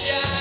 Yeah.